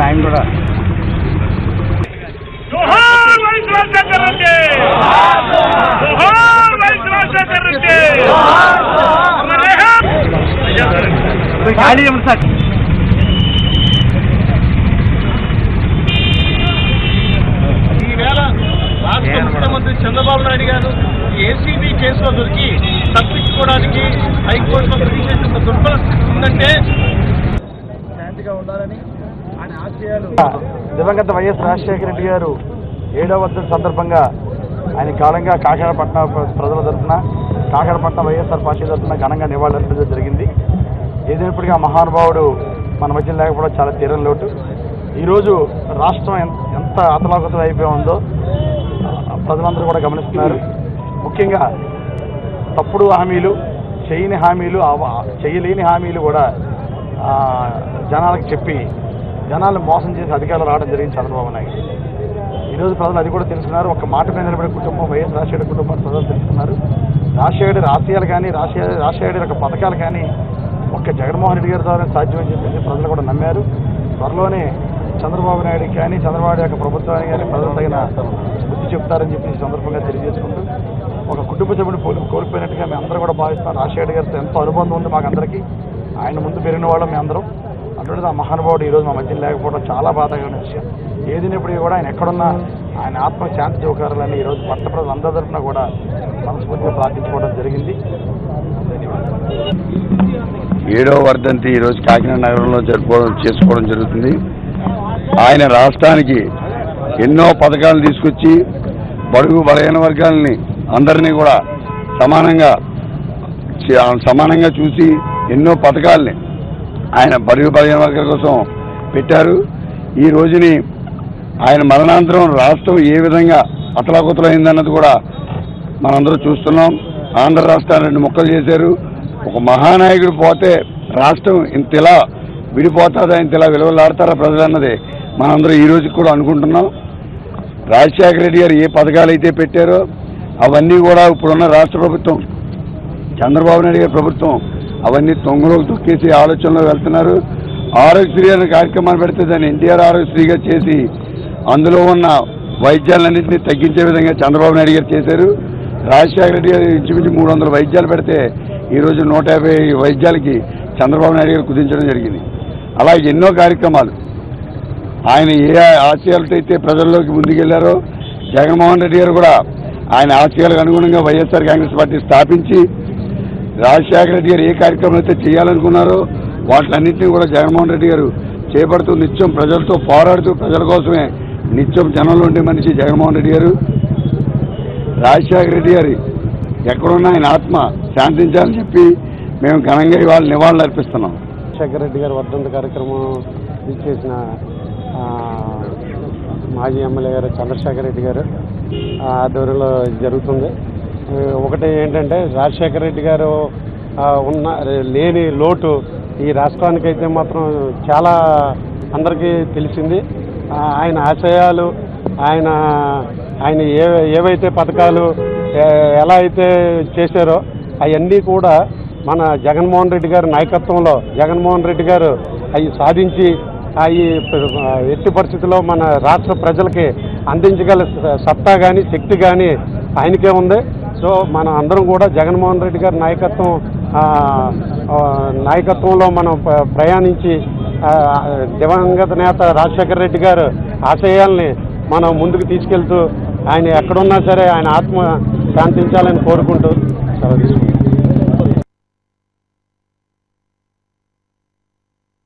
ఆయన కూడా. ఖాళీ సార్. రాష్ట్ర ముఖ్యమంత్రి చంద్రబాబు నాయుడు గారు ఏసీబీ కేసులో దొరికి తప్పించుకోవడానికి హైకోర్టులో ప్రతి చేసిన దుర్బలం ఉందంటే శాంతిగా ఉండాలని దివంగత వైఎస్ రాజశేఖర రెడ్డి గారు ఏడవ వర్ధంతి సందర్భంగా ఆయన కాలంగా కాకినాడపట్నం ప్రజల తరఫున కాకినాడపట్నం వైఎస్ఆర్ పార్టీ తరఫున ఘనంగా నివాళులర్పించడం జరిగింది. ఏదైనప్పటికీ ఆ మహానుభావుడు మన మధ్య లేకపోవడం చాలా తీరం లోటు. ఈరోజు రాష్ట్రం ఎంత ఎంత అతలాకుతలం అయిపోయి ఉందో ప్రజలందరూ కూడా గమనిస్తున్నారు. ముఖ్యంగా తప్పుడు హామీలు చేయని హామీలు చేయలేని హామీలు కూడా జనాలకు చెప్పి జనాలను మోసం చేసి అధికారులు రావడం జరిగింది చంద్రబాబు నాయుడు. ఈరోజు ప్రజలు అది కూడా తెలుసుకున్నారు. ఒక మాట మీద నిలబడే కుటుంబం వైఎస్ రాజశేఖర కుటుంబం ప్రజలు తెలుసుకున్నారు. రాజశేఖర ఆశయాలు కానీ రాజశేఖర రాజశేఖర యొక్క పథకాలు కానీ ఒక్క జగన్మోహన్ రెడ్డి గారి ద్వారా సాధ్యమని చెప్పేసి ప్రజలు కూడా నమ్మారు. త్వరలోనే చంద్రబాబు నాయుడు కానీ చంద్రబాబు యొక్క ప్రభుత్వానికి కానీ ప్రజలు తగిన బుద్ధి చెప్తారని చెప్పి సందర్భంగా తెలియజేసుకుంటూ ఒక కుటుంబ సభ్యుడు కోల్- కోల్పోయినట్టుగా మేము అందరూ కూడా భావిస్తాం రాజశేఖర్ గారితో ఎంతో అనుబంధం ఉంది మాకు అందరికీ ఆయన ముందు పెరిగిన వాళ్ళం మేము అందరం అటువంటి ఆ మహానుభావుడు ఈరోజు మా మధ్య లేకపోవడం చాలా బాధాకరమైన విషయం. ఏదినప్పటికీ కూడా ఆయన ఎక్కడున్నా ఆయన ఆత్మ శాంతి చౌకారాలని ఈరోజు పట్ల ప్రజలందరి తరఫున కూడా మనస్ఫూర్తిగా ప్రార్థించుకోవడం జరిగింది. ఏడవ వర్ధంతి ఈరోజు కాకినాడ నగరంలో జరుపుకోవడం చేసుకోవడం జరుగుతుంది. ఆయన రాష్ట్రానికి ఎన్నో పథకాలు తీసుకొచ్చి బడుగు బలహీన వర్గాలని అందరినీ కూడా సమానంగా చే- సమానంగా చూసి ఎన్నో పథకాలని ఆయన బడుగు బలహీన వర్గాల కోసం పెట్టారు. ఈ రోజుని ఆయన మరణానంతరం రాష్ట్రం ఏ విధంగా అతలాకుతలైందన్నది కూడా మనందరూ చూస్తున్నాం. ఆంధ్ర రాష్ట్రాన్ని రెండు ముక్కలు చేశారు. ఒక మహానాయకుడు పోతే రాష్ట్రం ఇంతలా విడిపోతుందా ఇంతలా విలువలాడతారా ప్రజలన్నది మనందరూ ఈ రోజు కూడా అనుకుంటున్నాం. రాజశేఖర రెడ్డి గారు ఏ పథకాలు అయితే పెట్టారో అవన్నీ కూడా ఇప్పుడున్న రాష్ట్ర ప్రభుత్వం చంద్రబాబు నాయుడు గారి ప్రభుత్వం అవన్నీ తొంగలోకి తొక్కేసి ఆలోచనలో వెళ్తున్నారు. ఆరోగ్యశ్రీ అనే కార్యక్రమాన్ని పెడితే దాన్ని ఎన్టీఆర్ ఆరోగ్యశ్రీగా చేసి అందులో ఉన్న వైద్యాలన్నింటినీ తగ్గించే విధంగా చంద్రబాబు నాయుడు గారు చేశారు. రాజశేఖర రెడ్డి గారు ఇంచుమించు మూడు వందల వైద్యాలు పెడితే ఈరోజు నూట యాభై వైద్యాలకి చంద్రబాబు నాయుడు గారు కుదించడం జరిగింది. అలాగే ఎన్నో కార్యక్రమాలు. ఆయన ఏ ఆశయాలతో అయితే ప్రజల్లోకి ముందుకెళ్ళారో జగన్మోహన్ రెడ్డి గారు కూడా ఆయన ఆశయాలకు అనుగుణంగా వైఎస్ఆర్ కాంగ్రెస్ పార్టీ స్థాపించి రాజశేఖర రెడ్డి గారు ఏ కార్యక్రమం అయితే చేయాలనుకున్నారో వాటిలన్నింటినీ కూడా జగన్మోహన్ రెడ్డి గారు చేపడుతూ నిత్యం ప్రజలతో పోరాడుతూ ప్రజల కోసమే నిత్యం జనంలో ఉండే మనిషి జగన్మోహన్ రెడ్డి గారు. రాజశేఖర రెడ్డి గారి ఎక్కడున్నా ఆయన ఆత్మ శాంతించాలని చెప్పి మేము ఘనంగా ఇవాళ నివాళులు అర్పిస్తున్నాం. రాజశేఖర రెడ్డి గారు వర్ధంతి కార్యక్రమం ఇచ్చేసిన మాజీ ఎమ్మెల్యే గారు చంద్రశేఖర రెడ్డి గారు ఆ, ఆధ్వర్యంలో జరుగుతుంది. ఒకటి ఏంటంటే రాజశేఖర రెడ్డి గారు ఉన్న లేని లోటు ఈ రాష్ట్రానికి అయితే మాత్రం చాలా అందరికీ తెలిసింది. ఆయన ఆశయాలు ఆయన ఆయన ఏ ఏవైతే పథకాలు ఎలా అయితే చేశారో అవన్నీ కూడా మన జగన్మోహన్ రెడ్డి గారి నాయకత్వంలో జగన్మోహన్ రెడ్డి గారు అవి సాధించి అవి ఎట్టి పరిస్థితుల్లో మన రాష్ట్ర ప్రజలకి అందించగల సత్తా కానీ శక్తి కానీ ఆయనకే ఉంది. సో మన అందరం కూడా జగన్మోహన్ రెడ్డి గారి నాయకత్వం నాయకత్వంలో మనం ప్రయాణించి దివంగత నేత రాజశేఖర రెడ్డి గారు ఆశయాల్ని మనం ముందుకు తీసుకెళ్తూ ఆయన ఎక్కడున్నా సరే ఆయన ఆత్మ శాంతించాలని కోరుకుంటూ సెలవు తీసుకుంటాం